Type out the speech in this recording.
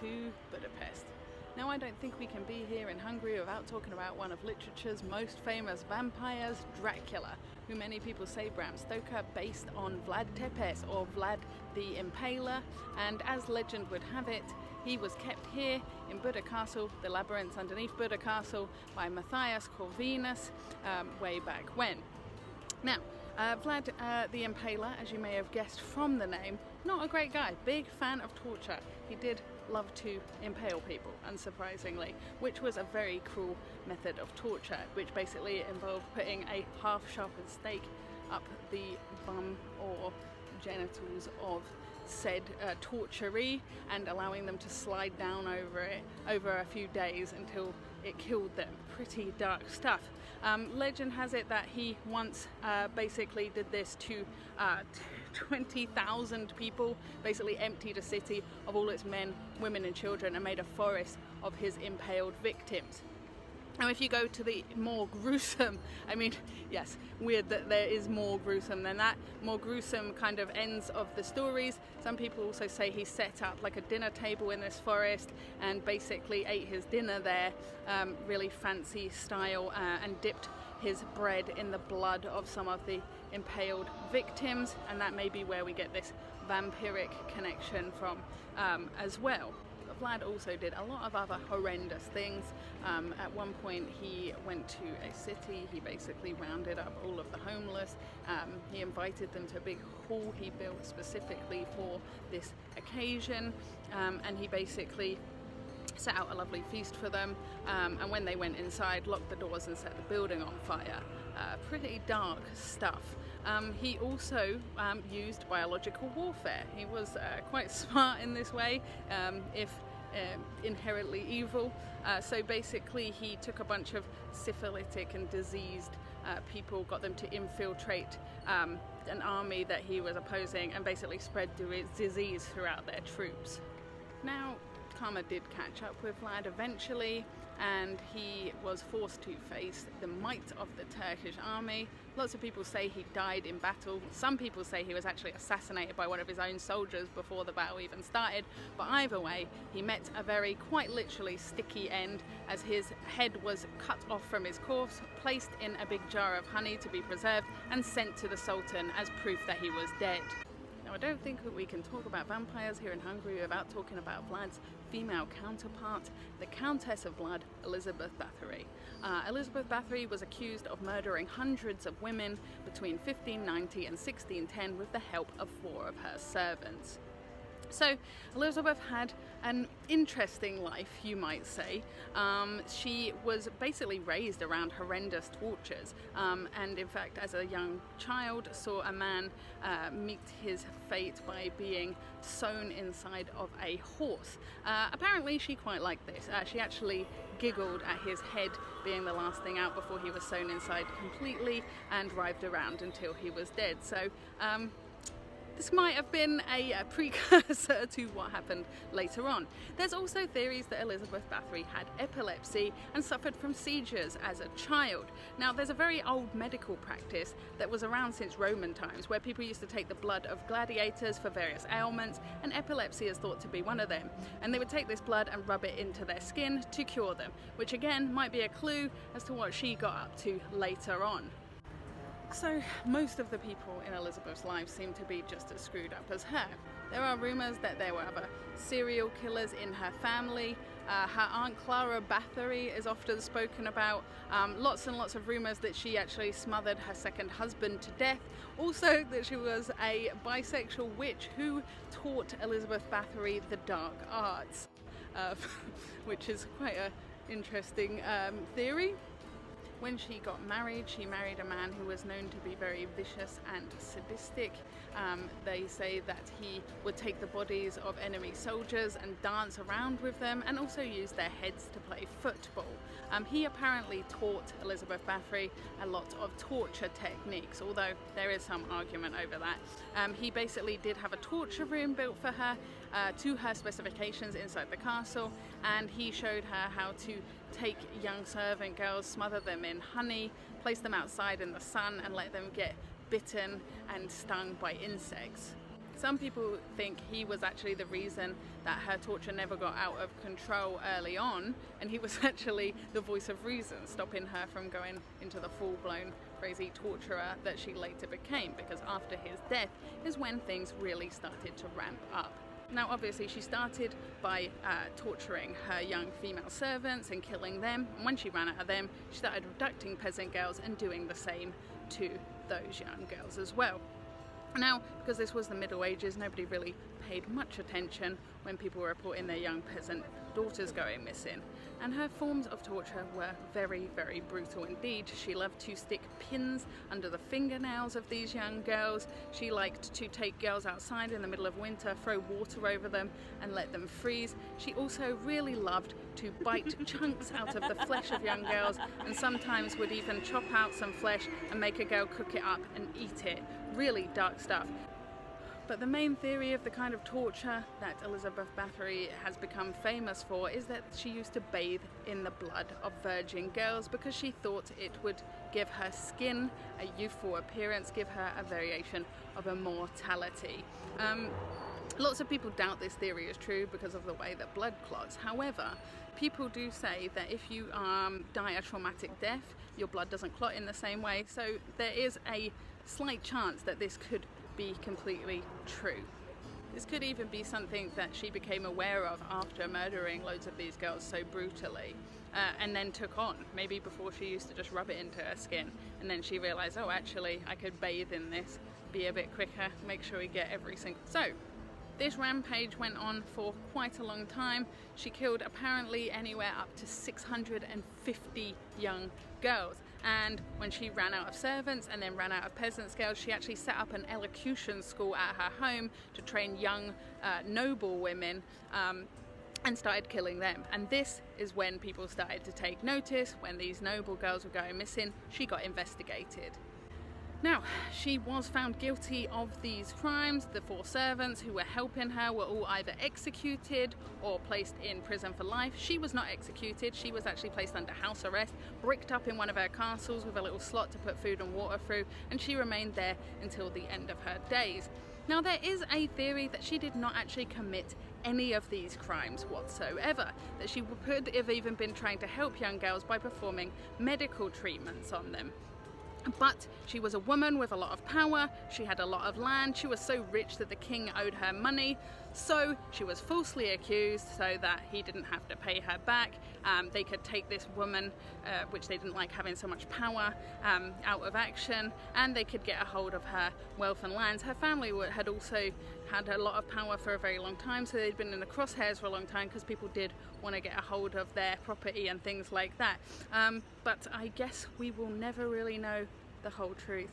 to Budapest. Now, I don't think we can be here in Hungary without talking about one of literature's most famous vampires, Dracula, who many people say Bram Stoker based on Vlad Tepes or Vlad the Impaler. And as legend would have it, he was kept here in Buda Castle, the labyrinth underneath Buda Castle, by Matthias Corvinus um, way back when. Now, uh, Vlad uh, the Impaler, as you may have guessed from the name, not a great guy, big fan of torture. He did love to impale people, unsurprisingly, which was a very cruel method of torture, which basically involved putting a half sharpened stake up the bum or genitals of said uh, torturee and allowing them to slide down over it over a few days until it killed them. Pretty dark stuff. Um, legend has it that he once uh, basically did this to uh, 20,000 people, basically emptied a city of all its men, women and children and made a forest of his impaled victims. Now if you go to the more gruesome, I mean, yes, weird that there is more gruesome than that, more gruesome kind of ends of the stories. Some people also say he set up like a dinner table in this forest and basically ate his dinner there, um, really fancy style, uh, and dipped his bread in the blood of some of the impaled victims, and that may be where we get this vampiric connection from um, as well. Vlad also did a lot of other horrendous things. Um, at one point he went to a city, he basically rounded up all of the homeless, um, he invited them to a big hall he built specifically for this occasion um, and he basically set out a lovely feast for them um, and when they went inside locked the doors and set the building on fire. Uh, pretty dark stuff. Um, he also um, used biological warfare. He was uh, quite smart in this way, um, if uh, inherently evil. Uh, so basically, he took a bunch of syphilitic and diseased uh, people, got them to infiltrate um, an army that he was opposing, and basically spread disease throughout their troops. Now, Karma did catch up with Vlad eventually and he was forced to face the might of the Turkish army. Lots of people say he died in battle. Some people say he was actually assassinated by one of his own soldiers before the battle even started. But either way, he met a very quite literally sticky end as his head was cut off from his corpse, placed in a big jar of honey to be preserved and sent to the Sultan as proof that he was dead. Now I don't think that we can talk about vampires here in Hungary without talking about Vlad's female counterpart, the Countess of Blood, Elizabeth Bathory. Uh, Elizabeth Bathory was accused of murdering hundreds of women between 1590 and 1610 with the help of four of her servants. So Elizabeth had an interesting life, you might say. Um, she was basically raised around horrendous tortures, um, and in fact, as a young child, saw a man uh, meet his fate by being sewn inside of a horse. Uh, apparently, she quite liked this. Uh, she actually giggled at his head being the last thing out before he was sewn inside completely, and writhed around until he was dead. So. Um, this might have been a, precursor to what happened later on. There's also theories that Elizabeth Bathory had epilepsy and suffered from seizures as a child. Now there's a very old medical practice that was around since Roman times where people used to take the blood of gladiators for various ailments and epilepsy is thought to be one of them. And they would take this blood and rub it into their skin to cure them, which again might be a clue as to what she got up to later on. So most of the people in Elizabeth's life seem to be just as screwed up as her. There are rumours that there were other serial killers in her family. Uh, her aunt Clara Bathory is often spoken about. Um, lots and lots of rumours that she actually smothered her second husband to death. Also that she was a bisexual witch who taught Elizabeth Bathory the dark arts, uh, which is quite an interesting um, theory. When she got married, she married a man who was known to be very vicious and sadistic. Um, they say that he would take the bodies of enemy soldiers and dance around with them and also use their heads to play football. Um, he apparently taught Elizabeth Bathory a lot of torture techniques, although there is some argument over that. Um, he basically did have a torture room built for her uh, to her specifications inside the castle and he showed her how to take young servant girls, smother them in honey, place them outside in the sun and let them get bitten and stung by insects. Some people think he was actually the reason that her torture never got out of control early on, and he was actually the voice of reason, stopping her from going into the full blown crazy torturer that she later became, because after his death is when things really started to ramp up. Now, obviously, she started by uh, torturing her young female servants and killing them. And when she ran out of them, she started abducting peasant girls and doing the same to those young girls as well. Now, because this was the Middle Ages, nobody really paid much attention when people were reporting their young peasant daughters going missing. And her forms of torture were very, very brutal indeed. She loved to stick pins under the fingernails of these young girls. She liked to take girls outside in the middle of winter, throw water over them, and let them freeze. She also really loved to bite chunks out of the flesh of young girls, and sometimes would even chop out some flesh and make a girl cook it up and eat it. Really dark stuff. But the main theory of the kind of torture that Elizabeth Bathory has become famous for is that she used to bathe in the blood of virgin girls because she thought it would give her skin a youthful appearance, give her a variation of immortality. Um, Lots of people doubt this theory is true because of the way that blood clots. However, people do say that if you um, die a traumatic death, your blood doesn't clot in the same way. So there is a slight chance that this could be completely true. This could even be something that she became aware of after murdering loads of these girls so brutally uh, and then took on. Maybe before she used to just rub it into her skin and then she realised, oh actually I could bathe in this, be a bit quicker, make sure we get every single... So this rampage went on for quite a long time. She killed apparently anywhere up to 650 young girls. And when she ran out of servants and then ran out of peasants girls, she actually set up an elocution school at her home to train young uh, noble women um, and started killing them. And this is when people started to take notice, when these noble girls were going missing, she got investigated. Now, she was found guilty of these crimes. The four servants who were helping her were all either executed or placed in prison for life. She was not executed, she was actually placed under house arrest, bricked up in one of her castles with a little slot to put food and water through, and she remained there until the end of her days. Now, there is a theory that she did not actually commit any of these crimes whatsoever, that she could have even been trying to help young girls by performing medical treatments on them. But she was a woman with a lot of power, she had a lot of land, she was so rich that the king owed her money, so she was falsely accused so that he didn't have to pay her back. Um, they could take this woman, uh, which they didn't like having so much power, um, out of action, and they could get a hold of her wealth and lands. Her family had also had a lot of power for a very long time, so they'd been in the crosshairs for a long time because people did want to get a hold of their property and things like that. Um, but I guess we will never really know the whole truth.